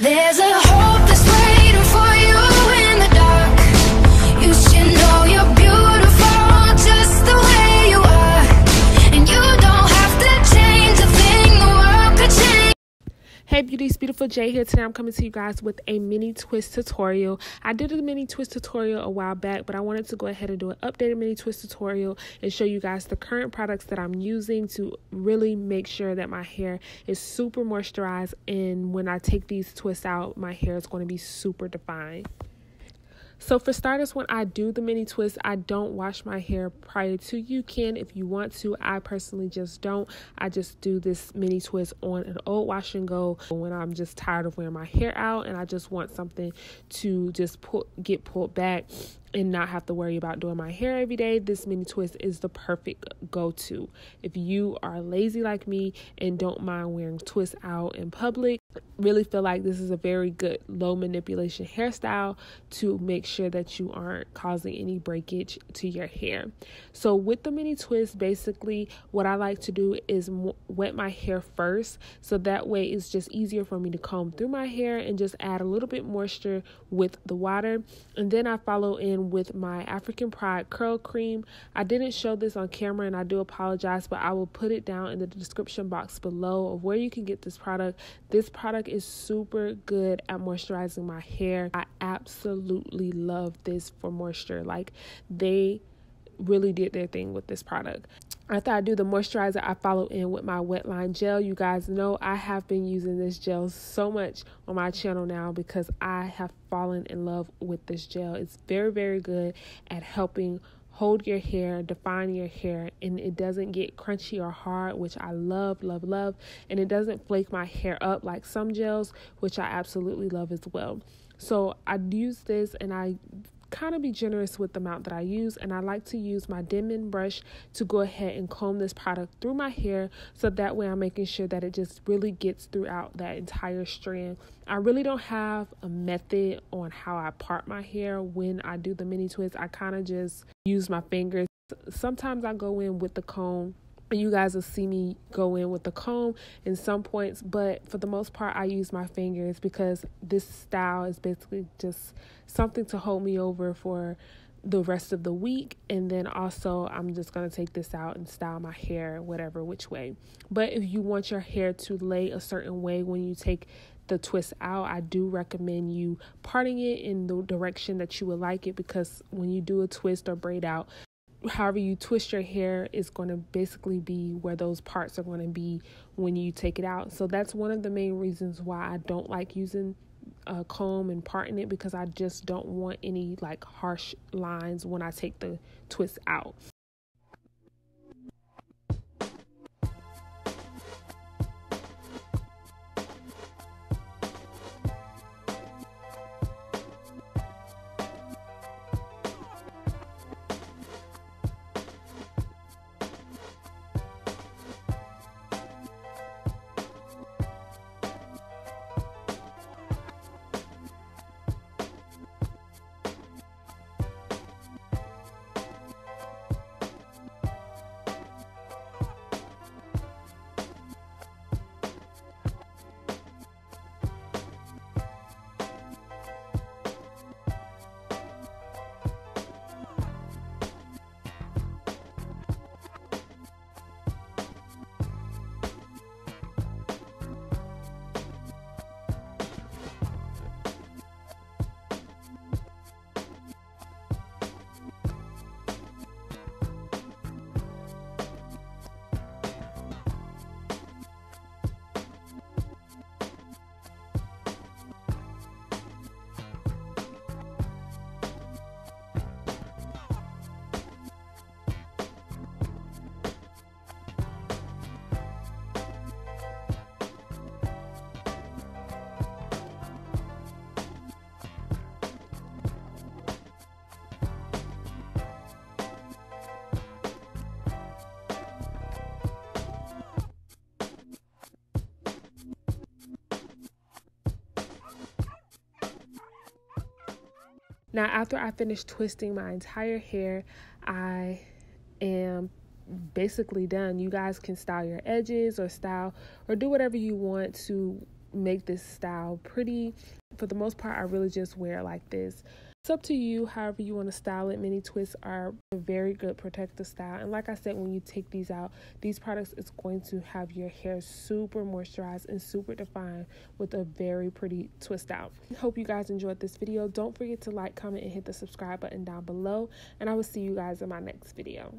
There's a Hey beauties, beautiful Jay here. Today I'm coming to you guys with a mini twist tutorial. I did a mini twist tutorial a while back, but I wanted to go ahead and do an updated mini twist tutorial and show you guys the current products that I'm using to really make sure that my hair is super moisturized and when I take these twists out, my hair is going to be super defined. So for starters, when I do the mini twist, I don't wash my hair prior to. You can if you want to. I personally just don't. I just do this mini twist on an old wash and go when I'm just tired of wearing my hair out and I just want something to just pull get pulled back and not have to worry about doing my hair every day, this mini twist is the perfect go to. If you are lazy like me and don't mind wearing twists out in public, really feel like this is a very good low manipulation hairstyle to make sure that you aren't causing any breakage to your hair. So, with the mini twist, basically, what I like to do is wet my hair first so that way it's just easier for me to comb through my hair and just add a little bit moisture with the water. And then I follow in with my African Pride curl cream. I didn't show this on camera and I do apologize, but I will put it down in the description box below of where you can get this product. This product is super good at moisturizing my hair. I absolutely love this for moisture. Like they really did their thing with this product. After I do the moisturizer, I follow in with my Wetline gel. You guys know I have been using this gel so much on my channel now because I have fallen in love with this gel. It's very, very good at helping hold your hair, define your hair, and it doesn't get crunchy or hard, which I love, love, love. And it doesn't flake my hair up like some gels, which I absolutely love as well. So I use this and I kind of be generous with the amount that I use and I like to use my Denman brush to go ahead and comb this product through my hair so that way I'm making sure that it just really gets throughout that entire strand. I really don't have a method on how I part my hair when I do the mini twist. I kind of just use my fingers. Sometimes I go in with the comb you guys will see me go in with the comb in some points but for the most part i use my fingers because this style is basically just something to hold me over for the rest of the week. And then also i'm just going to take this out and style my hair whatever which way. But if you want your hair to lay a certain way when you take the twist out i do recommend you parting it in the direction that you would like it because when you do a twist or braid out however you twist your hair is going to basically be where those parts are going to be when you take it out. So that's one of the main reasons why I don't like using a comb and parting it because I just don't want any like harsh lines when I take the twist out. Now, after I finish twisting my entire hair, I am basically done. You guys can style your edges or style or do whatever you want to make this style pretty. For the most part, I really just wear it like this. It's up to you, however you want to style it. Mini twists are a very good protective style. And like I said, when you take these out, these products is going to have your hair super moisturized and super defined with a very pretty twist out. Hope you guys enjoyed this video. Don't forget to like, comment, and hit the subscribe button down below. And I will see you guys in my next video.